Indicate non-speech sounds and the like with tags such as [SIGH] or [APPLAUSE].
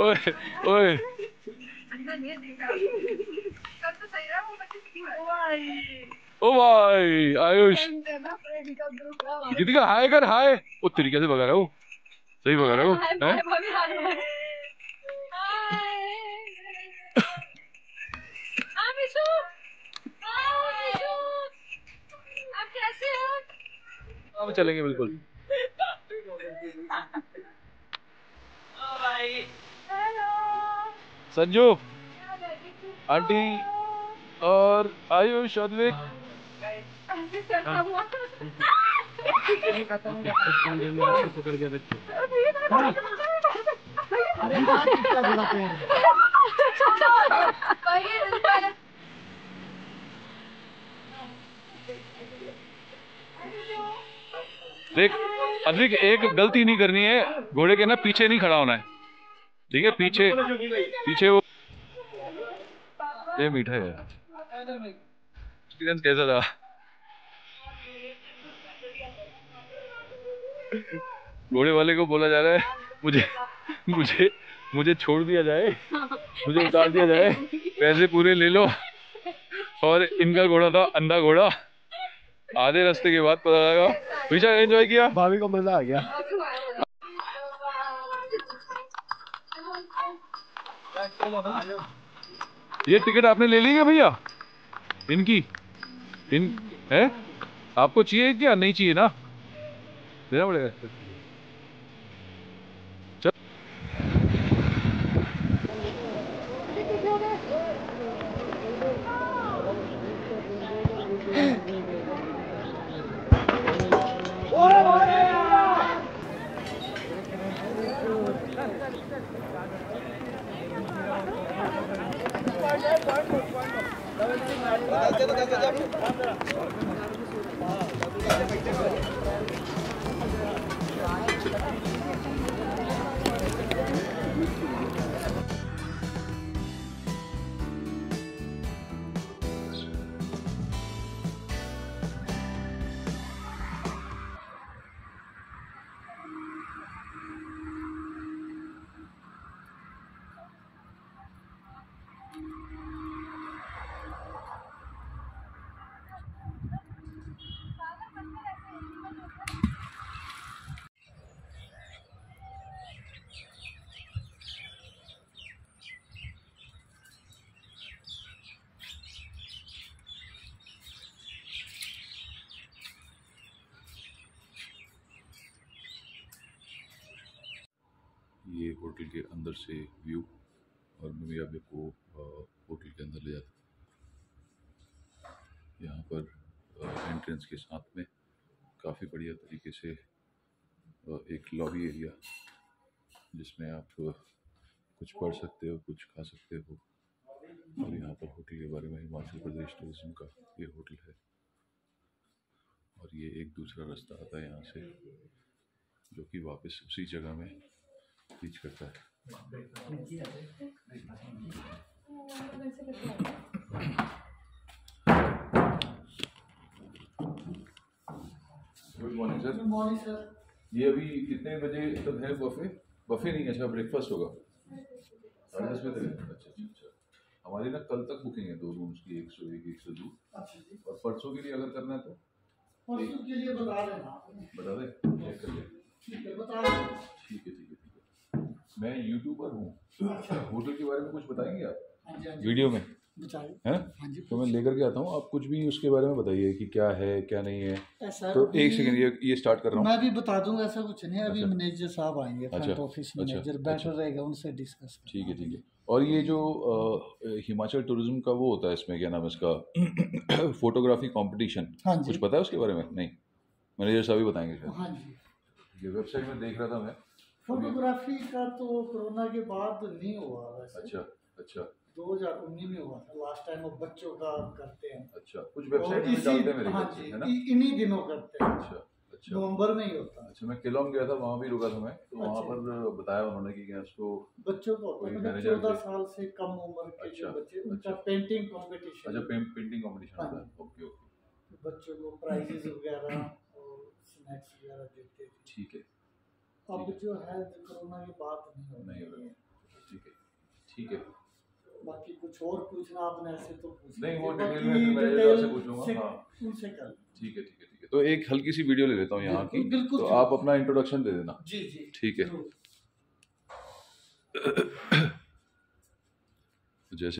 ओए ओए ओ भाई आयुष दीदी का हाय कर हाय वो तरीके से भगा रहा हूँ सही भगा रहा हूँ हैं? चलेंगे बिल्कुल संजू, आंटी और आयुष अद्विक देख अद्विक एक गलती नहीं करनी है, घोड़े के ना पीछे नहीं खड़ा होना है। ठीक है पीछे पीछे वो ये मीठा है एक्सपीरियंस कैसा था? घोड़े वाले को बोला जा रहा है मुझे मुझे मुझे छोड़ दिया जाए। मुझे उतार दिया जाए। पैसे पूरे ले लो। और इनका घोड़ा था अंधा घोड़ा। आधे रास्ते के बाद पता लगा। विशाल एंजॉय किया? भाभी को मज़ा आ गया। ये टिकट आपने ले ली क्या भैया? इनकी? इन, है? आपको चाहिए क्या? नहीं चाहिए ना? देना पड़ेगा। 자, 자, 자, 자. ये होटल के अंदर से व्यू और मैं भी आप लोग को होटल के अंदर ले जाता हूँ। यहाँ पर एंट्रेंस के साथ में काफ़ी बढ़िया तरीके से एक लॉबी एरिया जिसमें आप कुछ पढ़ सकते हो, कुछ खा सकते हो और यहाँ पर होटल के बारे में हिमाचल प्रदेश टूरिज़्म का ये होटल है और ये एक दूसरा रास्ता आता है यहाँ से, जो कि वापस उसी जगह में रीच करता है good morning sir morning sir ये अभी कितने बजे तक है बफे बफे नहीं अच्छा ब्रेकफास्ट होगा। साढ़े दस बजे तक अच्छा अच्छा अच्छा। हमारी ना कल तक बुकिंग है दो रूम्स की एक सौ एक एक सौ दो। अच्छा और परसों के लिए अगर करना है तो? परसों के लिए बता देना बता दे। चेक कर ले ठीक है बता देना। मैं यूट्यूबर हूँ। होटल के बारे में कुछ बताएँगे आप? हाँ हाँ वीडियो में? हैं? हाँ तो मैं लेकर के आता हूँ। आप कुछ भी उसके बारे में बताइए कि क्या है क्या नहीं है। तो एक सेकंड ये ये स्टार्ट कर रहा हूँ। मैं भी बता दूँगा ऐसा कुछ नहीं अभी अच्छा। मैनेजर साहब आएँगे फ्रंट अच्छा, ऑफ़िस अच्छा, मैनेजर अच्छा। रहेगा उनसे डिस्कस ठीक है। ठीक है। और ये जो हिमाचल टूरिज़्म का वो होता है इसमें क्या नाम है इसका? [COUGHS] फोटोग्राफी कंपटीशन हाँ कुछ पता है उसके बारे में? नहीं। मैनेजर साहब ही बताएँगे हाँ ये वेबसाइट में देख रहा था मैं। फोटोग्राफी का तो कोरोना के बाद नहीं हुआ वैसे। अच्छा अच्छा। 2019 में हुआ था लास्ट टाइम वो बच्चों का करते हैं। अच्छा कुछ वेबसाइट में डालते हैं मेरे हाँ जी है ना? इन्हीं दिनों करते हैं। अच्छा अच्छा। नवंबर में ही होता। है अच्छा मैं किलोंग गया था वहाँ भी रुका था मैं। तो वहाँ अच्छा। पर बताया उन्होंने कि क्या उसको बच्चों का मतलब चौदह साल से कम उम्र के जो अच्छा, बच्चे उनका अच्छा। पेंटिंग कंपटीशन अच्छा पेंटिंग कंपटीशन हाँ होता है। Okay okay. बच्चों को प्राइजेस वगैरह और स्नैक्स वगैरह देते थे। ठीक है। अब है। जो है कोरोना के बाद नहीं हो रही है। ठीक है। ठीक है। बाकी कुछ और पूछना आपने ऐसे तो नहीं, वो डिटेल में मैं आपसे पूछूँगा, हाँ। उनसे कर ठीक है ठीक है ठीक है। तो एक हल्की सी वीडियो ले लेता हूँ यहाँ की। तो आप अपना इंट्रोडक्शन दे देना। जी जी। ठीक है। जैसे